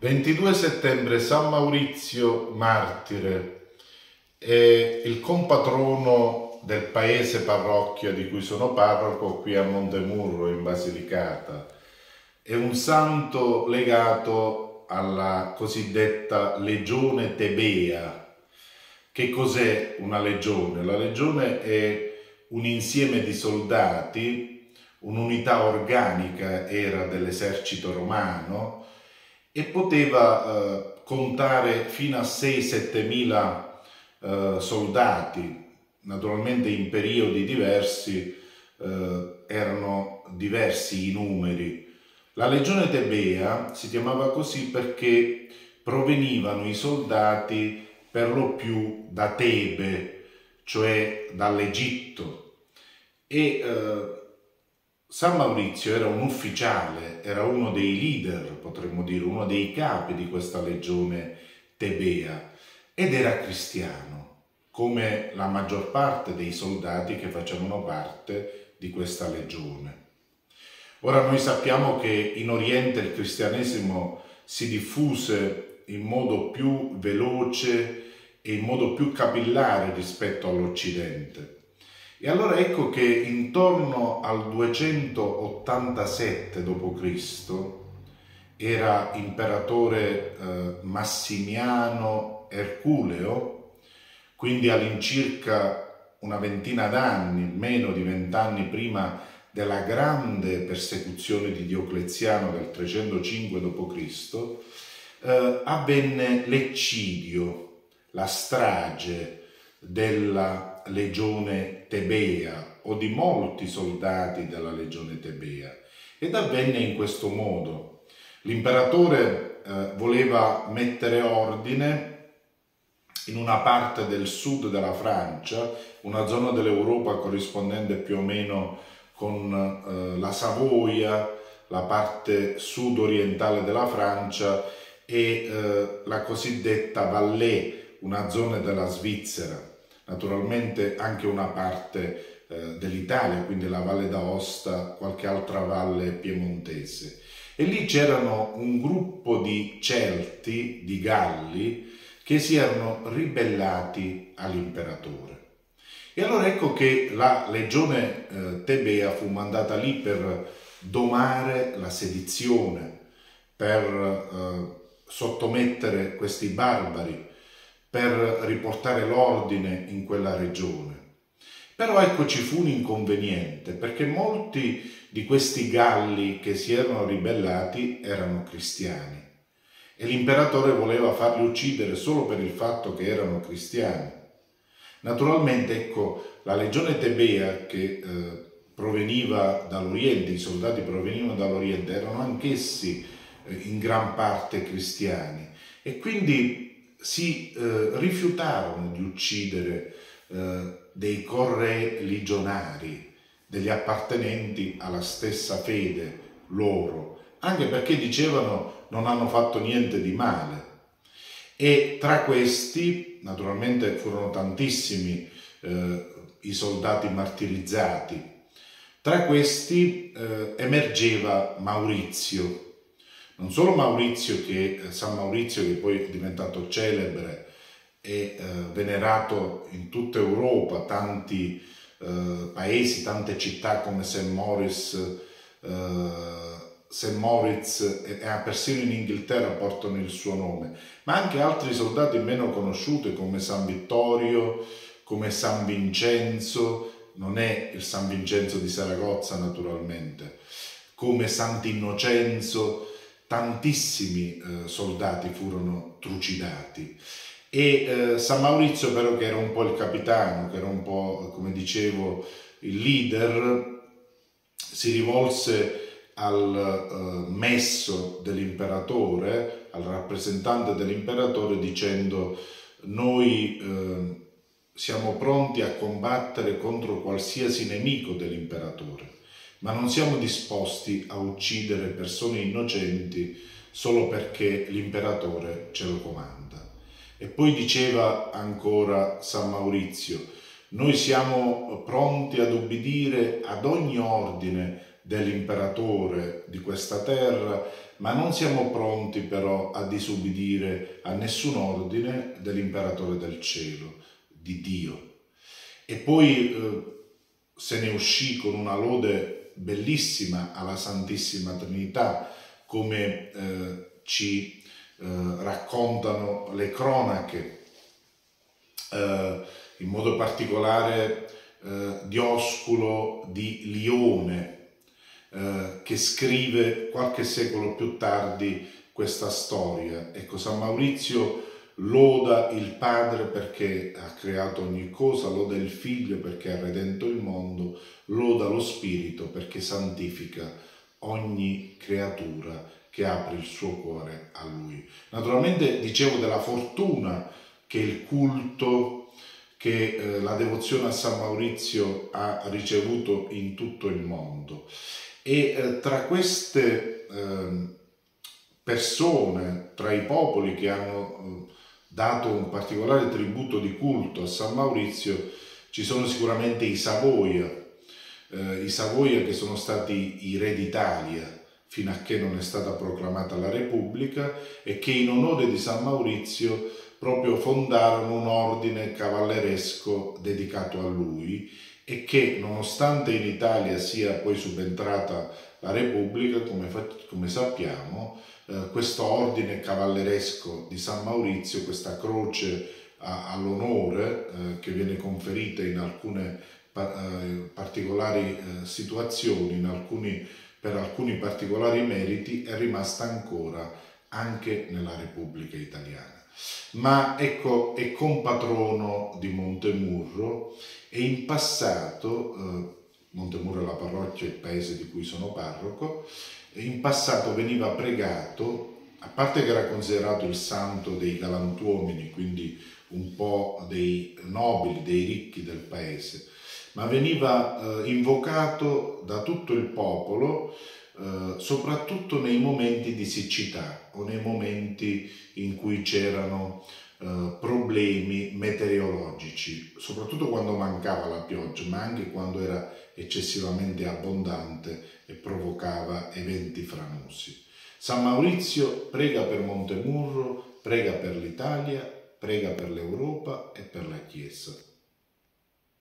22 settembre San Maurizio Martire è il compatrono del paese parrocchia di cui sono parroco qui a Montemurro in Basilicata. È un santo legato alla cosiddetta legione tebea. Che cos'è una legione? La legione è un insieme di soldati, un'unità organica era dell'esercito romano, e poteva eh, contare fino a 6-7 mila eh, soldati, naturalmente in periodi diversi eh, erano diversi i numeri. La legione tebea si chiamava così perché provenivano i soldati per lo più da Tebe, cioè dall'Egitto, e eh, San Maurizio era un ufficiale, era uno dei leader, potremmo dire, uno dei capi di questa legione tebea ed era cristiano, come la maggior parte dei soldati che facevano parte di questa legione. Ora noi sappiamo che in Oriente il cristianesimo si diffuse in modo più veloce e in modo più capillare rispetto all'Occidente e allora ecco che intorno al 287 d.C. era imperatore eh, Massimiano Erculeo, quindi all'incirca una ventina d'anni, meno di vent'anni prima della grande persecuzione di Diocleziano del 305 d.C., eh, avvenne l'eccidio, la strage della legione tebea o di molti soldati della legione tebea ed avvenne in questo modo. L'imperatore eh, voleva mettere ordine in una parte del sud della Francia, una zona dell'Europa corrispondente più o meno con eh, la Savoia, la parte sud-orientale della Francia e eh, la cosiddetta Valais, una zona della Svizzera naturalmente anche una parte eh, dell'Italia, quindi la Valle d'Aosta, qualche altra valle piemontese. E lì c'erano un gruppo di Celti, di Galli, che si erano ribellati all'imperatore. E allora ecco che la legione eh, tebea fu mandata lì per domare la sedizione, per eh, sottomettere questi barbari, per riportare l'ordine in quella regione. Però ecco ci fu un inconveniente, perché molti di questi galli che si erano ribellati erano cristiani e l'imperatore voleva farli uccidere solo per il fatto che erano cristiani. Naturalmente, ecco, la legione tebea che eh, proveniva dall'Oriente, i soldati provenivano dall'Oriente, erano anch'essi eh, in gran parte cristiani e quindi si eh, rifiutarono di uccidere eh, dei corre legionari, degli appartenenti alla stessa fede loro, anche perché dicevano non hanno fatto niente di male. E tra questi, naturalmente furono tantissimi eh, i soldati martirizzati, tra questi eh, emergeva Maurizio, non solo Maurizio che, eh, San Maurizio che poi è diventato celebre e eh, venerato in tutta Europa, tanti eh, paesi, tante città come St. Moritz, eh. Moritz e, e persino in Inghilterra portano il suo nome, ma anche altri soldati meno conosciuti come San Vittorio, come San Vincenzo, non è il San Vincenzo di Saragozza naturalmente, come Sant'Innocenzo, tantissimi eh, soldati furono trucidati. E eh, San Maurizio però che era un po' il capitano, che era un po' come dicevo il leader, si rivolse al eh, messo dell'imperatore, al rappresentante dell'imperatore dicendo noi eh, siamo pronti a combattere contro qualsiasi nemico dell'imperatore ma non siamo disposti a uccidere persone innocenti solo perché l'imperatore ce lo comanda. E poi diceva ancora San Maurizio, noi siamo pronti ad obbedire ad ogni ordine dell'imperatore di questa terra, ma non siamo pronti però a disubbidire a nessun ordine dell'imperatore del cielo, di Dio. E poi eh, se ne uscì con una lode bellissima alla Santissima Trinità, come eh, ci eh, raccontano le cronache, eh, in modo particolare eh, Diosculo di Lione, eh, che scrive qualche secolo più tardi questa storia. Ecco, San Maurizio loda il Padre perché ha creato ogni cosa, loda il Figlio perché ha redento il mondo, loda lo Spirito perché santifica ogni creatura che apre il suo cuore a Lui. Naturalmente dicevo della fortuna che il culto, che eh, la devozione a San Maurizio ha ricevuto in tutto il mondo e eh, tra queste eh, persone, tra i popoli che hanno eh, dato un particolare tributo di culto a San Maurizio, ci sono sicuramente i Savoia, eh, i Savoia che sono stati i re d'Italia fino a che non è stata proclamata la Repubblica e che in onore di San Maurizio proprio fondarono un ordine cavalleresco dedicato a lui e che nonostante in Italia sia poi subentrata la Repubblica, come, come sappiamo, eh, questo ordine cavalleresco di San Maurizio, questa croce all'onore eh, che viene conferita in alcune eh, particolari eh, situazioni, in alcuni, per alcuni particolari meriti, è rimasta ancora anche nella Repubblica Italiana. Ma ecco, è compatrono di Montemurro e in passato, eh, Montemurro è la parrocchia e il paese di cui sono parroco, in passato veniva pregato, a parte che era considerato il santo dei galantuomini, quindi un po' dei nobili, dei ricchi del paese, ma veniva eh, invocato da tutto il popolo eh, soprattutto nei momenti di siccità o nei momenti in cui c'erano eh, problemi meteorologici, soprattutto quando mancava la pioggia, ma anche quando era eccessivamente abbondante e provocava eventi franosi. San Maurizio prega per Montemurro, prega per l'Italia, prega per l'Europa e per la Chiesa.